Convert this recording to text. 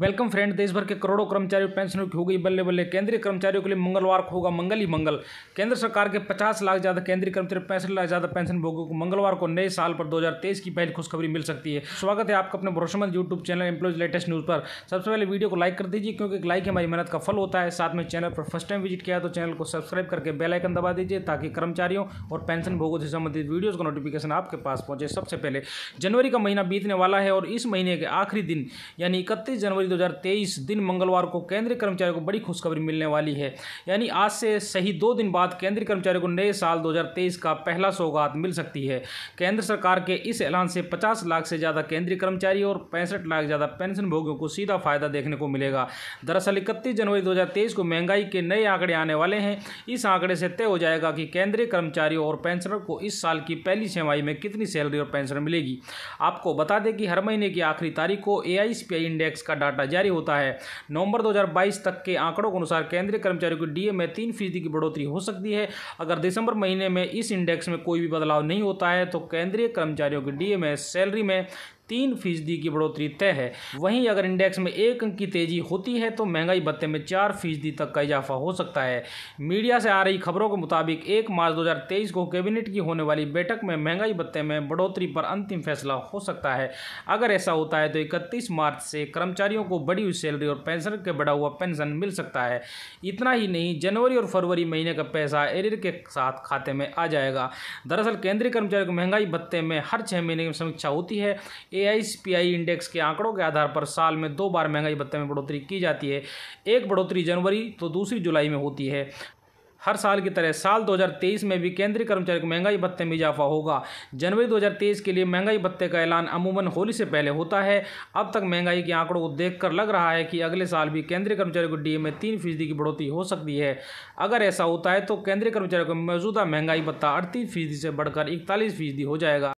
Welcome friend देश भर के करोड़ों कर्मचारियों पेंशनों की हो गई बल्ले बल्ले। केंद्रीय कर्मचारियों के लिए मंगलवार को होगा मंगल ही मंगल। केंद्र सरकार के 50 लाख ज़्यादा केंद्रीय कर्मचारी, पैंसठ लाख ज़्यादा पेंशन भोगों को मंगलवार को नए साल पर 2023 की पहली खुशखबरी मिल सकती है। स्वागत है आपका अपने भरोसेमंद YouTube channel employs latest news पर। सबसे पहले वीडियो को लाइक कर दीजिए, क्योंकि लाइक हमारी मेहनत का फल होता है। साथ में चैनल पर फ़र्स्ट टाइम विज़िट किया तो चैनल को सब्सक्राइब करके बेलाइकन दबा दीजिए, ताकि कर्मचारियों और पेंशन भोगों से संबंधित वीडियोज़ का नोटिफिकेशन आपके पास पहुँचे। सबसे पहले, जनवरी का महीना बीतने वाला है, और इस महीने के आखिरी दिन, यानी इकतीस जनवरी दो दिन मंगलवार को केंद्रीय कर्मचारियों को बड़ी खुशखबरी मिलने वाली है। यानी आज से सही दो दिन बाद केंद्रीय कर्मचारियों को नए साल 2023 का पहला सौगात मिल सकती है। केंद्र सरकार के इस ऐलान से 50 लाख से ज़्यादा केंद्रीय कर्मचारी और पैंसठ लाख ज़्यादा पेंशन भोगियों को सीधा फ़ायदा देखने को मिलेगा। दरअसल इकतीस जनवरी दो हज़ार तेईस को महँगाई के नए आंकड़े आने वाले हैं। इस आंकड़े से तय हो जाएगा कि केंद्रीय कर्मचारियों और पेंशनर को इस साल की पहली छमाही में कितनी सैलरी और पेंशन मिलेगी। आपको बता दें कि हर महीने की आखिरी तारीख को ए इंडेक्स का डाटा जारी होता है। नवंबर 2022 तक के आंकड़ों के अनुसार केंद्रीय कर्मचारियों की डीए में तीन फ़ीसदी की बढ़ोतरी हो सकती है। अगर दिसंबर महीने में इस इंडेक्स में कोई भी बदलाव नहीं होता है तो केंद्रीय कर्मचारियों की डीए में सैलरी में तीन फ़ीसदी की बढ़ोतरी तय है। वहीं अगर इंडेक्स में एक अंक की तेज़ी होती है तो महँगाई भत्ते में चार फ़ीसदी तक का इजाफा हो सकता है। मीडिया से आ रही खबरों के मुताबिक एक मार्च 2023 को कैबिनेट की होने वाली बैठक में महँगाई भत्ते में बढ़ोतरी पर अंतिम फैसला हो सकता है। अगर ऐसा होता है तो इकतीस मार्च से कर्मचारियों को बढ़ी हुई सैलरी और पेंशन के बढ़ा हुआ पेंशन मिल सकता है। इतना ही नहीं, जनवरी और फरवरी महीने का पैसा एरियर के साथ खाते में आ जाएगा। दरअसल केंद्रीय कर्मचारियों को महँगाई भत्ते में हर छः महीने की समीक्षा होती है। ए इंडेक्स के आंकड़ों के आधार पर साल में दो बार महँगाई भत्ते में बढ़ोतरी की जाती है। एक बढ़ोतरी जनवरी तो दूसरी जुलाई में होती है। हर साल की तरह साल 2023 में भी केंद्रीय कर्मचारी को महँगाई भत्ते में इजाफा होगा। जनवरी 2023 के लिए महँगाई भत्ते का ऐलान अमूमन होली से पहले होता है। अब तक महँगाई के आंकड़ों को देखकर लग रहा है कि अगले साल भी केंद्रीय कर्मचारी को डीए में तीन फ़ीसदी की बढ़ोतरी हो सकती है। अगर ऐसा होता है तो केंद्रीय कर्मचारियों को मौजूदा महँगाई भत्ता अड़तीस फ़ीसदी से बढ़कर इकतालीस फ़ीसदी हो जाएगा।